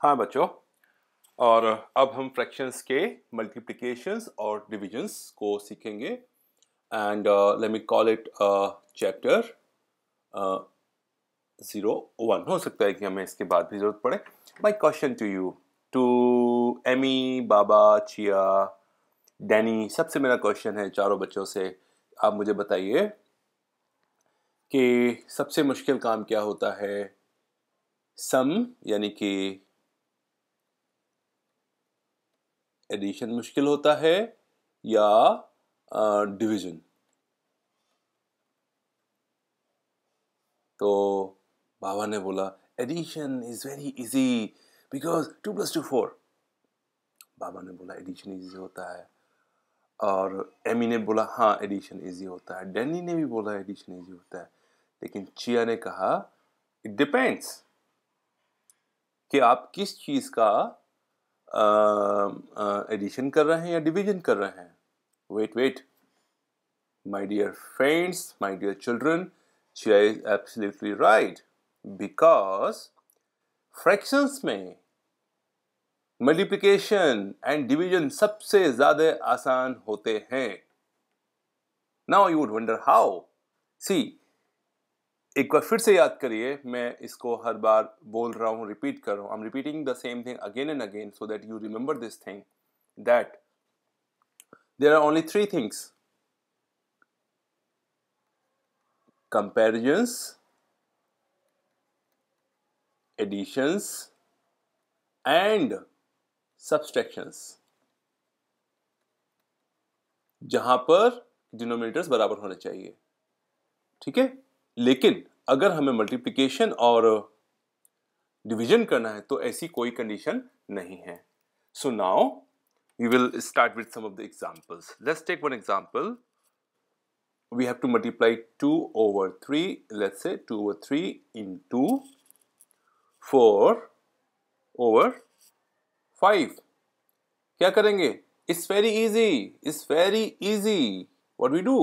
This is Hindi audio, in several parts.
हाँ बच्चों, और अब हम फ्रैक्शंस के मल्टीप्लिकेशंस और डिविजन्स को सीखेंगे and let me call it chapter zero one हो सकता है कि हमें इसके बाद भी ज़रूरत पड़े। My question to you to Amy Baba Chia Danny सबसे मेरा क्वेश्चन है चारों बच्चों से। आप मुझे बताइए कि सबसे मुश्किल काम क्या होता है? सम, यानी कि एडिशन मुश्किल होता है या डिवीज़न तो बाबा ने बोला addition is very easy because two plus two four Baba ने बोला एडिशन इजी होता है। और एमी ने बोला हाँ एडिशन इजी होता है। डैनी ने भी बोला एडिशन इजी होता है। लेकिन चिया ने कहा इट डिपेंड्स कि आप किस चीज़ का एडिशन कर रहे हैं या डिवीज़न कर रहे हैं? Wait wait my dear friends my dear children Chia is absolutely right because fractions में मल्टीप्लिकेशन एंड डिवीज़न सबसे ज़्यादा आसान होते हैं। Now you would wonder how see एक बार फिर से याद करिए, मैं इसको हर बार बोल रहा हूँ रिपीट कर रहा हूँ। I am repeating the same thing again and again so that you remember this thing that there are only three things comparisons, additions, and subtractions. जहाँ पर डिनोमिनेटर्स बराबर होने चाहिए। ठीक है? लेकिन अगर हमें मल्टीप्लीकेशन और डिवीज़न करना है तो ऐसी कोई कंडीशन नहीं है। So now we will start with some of the examples let's take one example we have to multiply two over three let's say two over three in two four over five क्या करेंगे? It's very easy it's very easy what we do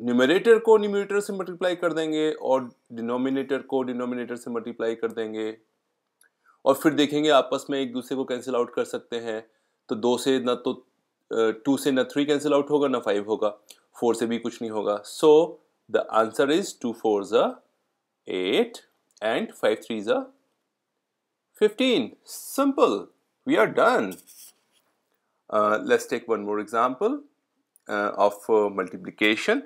numerator को न्यूमरेटर से मल्टीप्लाई कर देंगे और डिनोमिनेटर को डिनोमिनेटर से मल्टीप्लाई कर देंगे। और फिर देखेंगे आपस में एक दूसरे को कैंसिल आउट कर सकते हैं। तो दो से ना तो टू से ना थ्री कैंसिल आउट होगा, ना फाइव होगा। फोर से भी कुछ नहीं होगा। So the answer is two four ज़ एट एंड फाइव थ्री ज़ fifteen simple we are done let's take one more example of multiplication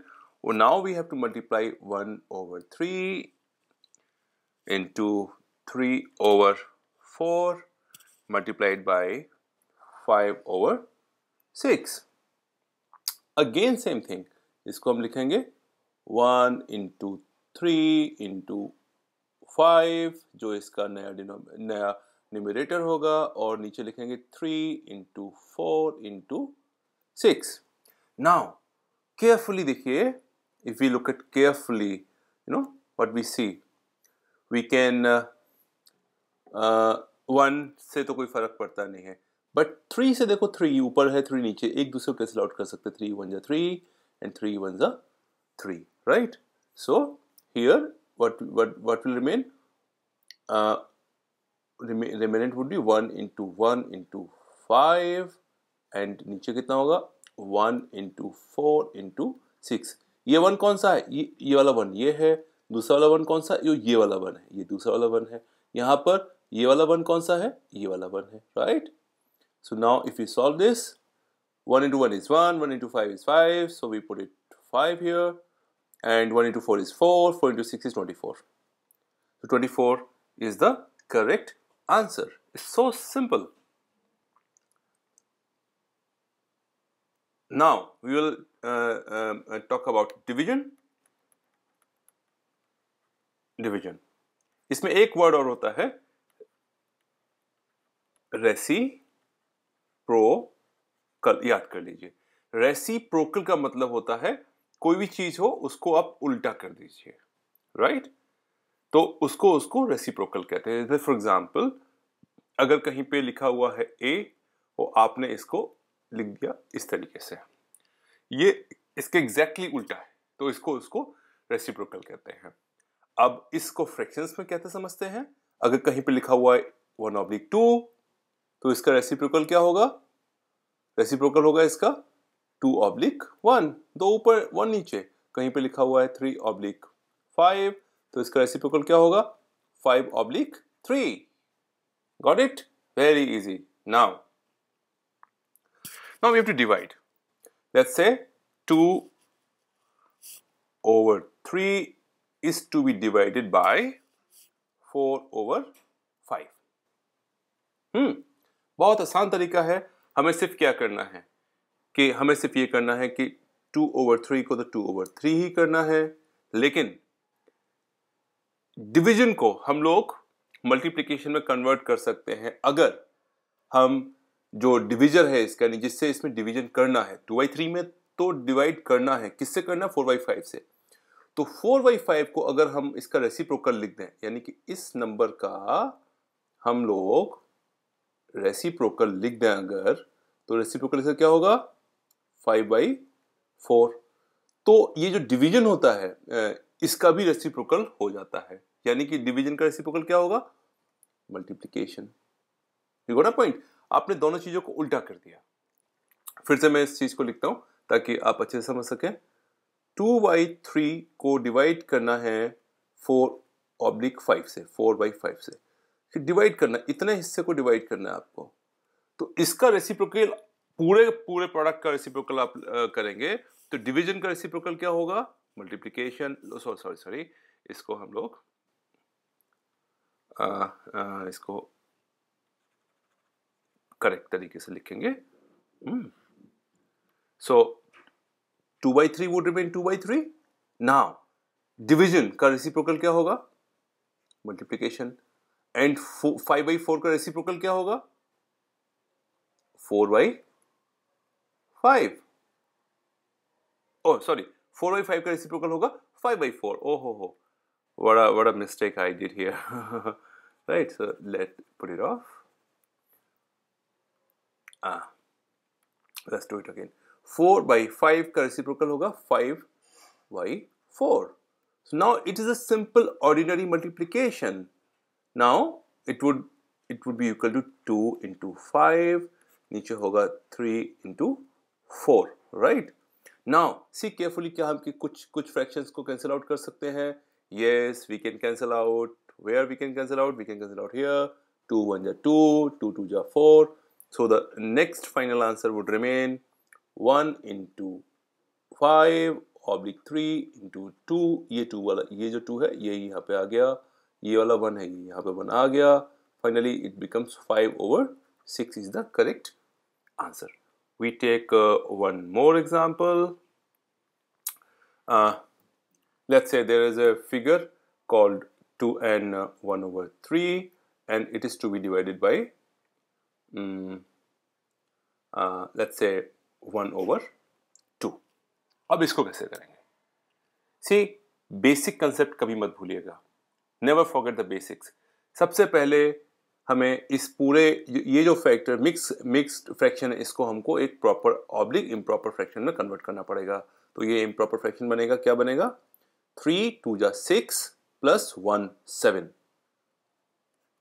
Well, now we have to multiply 1 over 3 into 3 over 4 multiplied by 5 over 6. Again same thing. इसको हम लिखेंगे 1 into 3 into 5 जो इसका नया नया न्यूमरेटर होगा और नीचे लिखेंगे 3 into 4 into 6. Now carefully देखिए if we look at carefully, you know, what we see, we can uh, uh, one से तो कोई फर्क पड़ता नहीं है बट थ्री से देखो थ्री ऊपर है थ्री नीचे एक दूसरे को कैंसिल आउट कर सकते थ्री वन जा थ्री एंड थ्री वन जा three right so here what what what will remain uh, remnant would be 1 into 1 into 5 and नीचे कितना होगा 1 into 4 into 6 ये वन कौन सा है? ये ये वाला वन ये है, दूसरा वाला वन कौन सा? ये ये वाला वन है, ये दूसरा वाला वन है। यहाँ पर ये वाला वन कौन सा है? ये वाला वन है right so now if you solve this one into one is one one into five is five so we put it five here and one into four is four four into six is twenty four so 24 is the correct answer. It's so simple. Now, we will uh, um, uh, talk about division? Division. इसमें एक वर्ड और होता है रेसी प्रो कल याद कर लीजिए। रेसी प्रोकल का मतलब होता है कोई भी चीज़ हो उसको आप उल्टा कर दीजिए। राइट? तो उसको उसको रेसिप्रोकल कहते हैं। जैसे फॉर एग्ज़ाम्पल अगर कहीं पे लिखा हुआ है ए और आपने इसको लिख दिया इस तरीके से। ये इसके एग्जैक्टली exactly उल्टा है। तो इसको, उसको रेसिप्रोकल कहते हैं। अब इसको फ्रैक्शंस में कहते समझते हैं? अगर कहीं पे लिखा हुआ है वन ऑब्लिक टू तो इसका रेसिप्रोकल क्या होगा? रेसिप्रोकल होगा इसका टू ऑब्लिक वन दो ऊपर वन नीचे। कहीं पे लिखा हुआ है थ्री ऑब्लिक फाइव तो इसका रेसिप्रोकल क्या होगा? Five oblique three got it very easy now now we have to divide let's say two over 3 is to be divided by 4 over 5. हम्म बहुत आसान तरीका है। हमें सिर्फ़ क्या करना है? कि हमें सिर्फ़ ये करना है कि 2 ओवर 3 को तो 2 ओवर 3 ही करना है। लेकिन डिवीज़न को हम लोग मल्टीप्लिकेशन में कन्वर्ट कर सकते हैं। अगर हम जो डिविजर है इसका, यानी जिससे इसमें डिवीज़न करना है टू बाई थ्री में तो डिवाइड करना है। किससे करना फोर बाई फाइव से। तो फोर बाई फाइव को अगर हम इसका रेसिप्रोकल लिख दें, यानी कि इस नंबर का हम लोग रेसिप्रोकल लिख दें अगर तो रेसिप्रोकल से क्या होगा? फाइव बाई फोर तो ये जो डिवीज़न होता है इसका भी रेसिप्रोकल हो जाता है। यानी कि डिवीज़न का रेसिप्रोकल क्या होगा? मल्टीप्लीकेशन पॉइंट आपने दोनों चीज़ों को उल्टा कर दिया। फिर से मैं इस चीज़ को लिखता हूँ ताकि आप अच्छे से समझ सकें। टू बाई थ्री को डिवाइड करना है फोर ऑब्लिक फाइव से फोर बाई फाइव से। डिवाइड करना इतने हिस्से को डिवाइड करना है आपको। तो इसका रेसिप्रोकल पूरे पूरे प्रोडक्ट का रेसिप्रोकल आप करेंगे। तो डिवीज़न का रेसिप्रोकल क्या होगा? मल्टीप्लीकेशन सॉरी सॉरी सॉरी इसको हम लोग आ, आ, इसको करेक्ट तरीके से लिखेंगे। So two by three would remain two by three now division का रेसिप्रोकल क्या होगा? Multiplication and five by four का रेसिप्रोकल क्या होगा? Four by five oh sorry four by five का रेसिप्रोकल होगा फाइव बाई फोर ओ हो हो what a what a mistake I did here. Let put it off. Ah let's do it again 4 by 5 का reciprocal होगा 5 by 4 so now it is a simple ordinary multiplication now it would it would be equal to 2 into 5 नीचे होगा 3 into 4 right now see carefully क्या हम कि कुछ कुछ fractions को cancel out कर सकते हैं yes we can cancel out where we can cancel out we can cancel out here 2 1 ja 2 2 2 ja 4 so the next final answer would remain 1 into 5 oblique 3 into 2 ये 2 वाला ये जो 2 है ये यहाँ पे आ गया ये वाला 1 है ये यहाँ पे 1 आ गया finally it becomes 5 over 6 is the correct answer we take uh, one more example uh, let's say there is a figure called 2n uh, 1 over 3 and it is to be divided by um, uh, let's say 1 over 2 अब इसको कैसे करेंगे? सी बेसिक कंसेप्ट कभी मत भूलिएगा। नेवर फॉरगेट द बेसिक्स सबसे पहले हमें इस पूरे ये जो फैक्टर मिक्स मिक्स्ड फ्रैक्शन है इसको हमको एक प्रॉपर ऑब्लिक इम्प्रॉपर फ्रैक्शन में कन्वर्ट करना पड़ेगा। तो ये इम्प्रॉपर फ्रैक्शन बनेगा क्या बनेगा? 3 2 ja 6 plus 1 7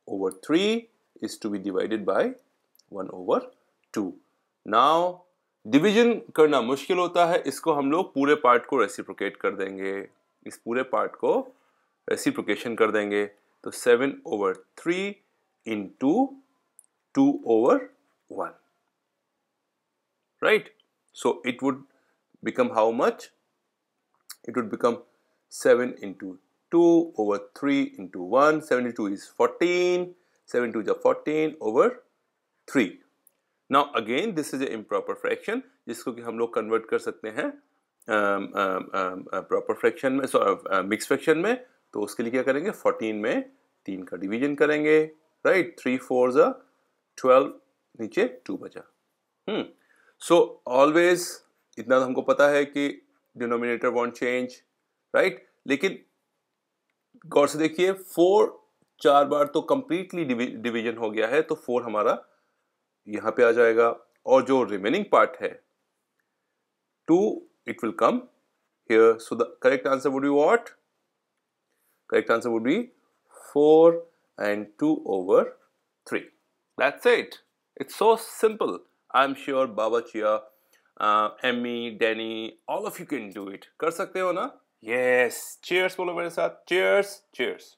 over 3 is to be divided by one over two now division करना मुश्किल होता है, इसको हम लोग पूरे पार्ट को रेसिप्रोकेट कर देंगे। इस पूरे पार्ट को रेसिप्रोकेशन कर देंगे। तो seven over three in two two over one right so it would become how much it would become seven into two over three into one seventy two is fourteen seven two जब fourteen over 3 now, again, this is a improper fraction, जिसको कि हम लोग कन्वर्ट कर सकते हैं प्रॉपर फ्रैक्शन में मिक्स फ्रैक्शन में तो उसके लिए क्या करेंगे? 14 में तीन का डिवीज़न करेंगे राइट थ्री फोर ज़ा ट्वेल्व नीचे टू बचा। सो ऑलवेज इतना तो हमको पता है कि डिनोमिनेटर वॉन्ट चेंज राइट लेकिन, गौर से देखिए फोर चार बार तो कंप्लीटली डिवीज़न हो गया है तो फोर हमारा यहाँ पे आ जाएगा। और जो रिमेनिंग पार्ट है two it will come here so the correct answer would be what correct answer would be four and two over three that's it it's so simple I am sure Baba Chia Amy Danny all of you can do it कर सकते हो ना यस yes. चेयर्स बोलो मेरे साथ चेयर्स चेयर्स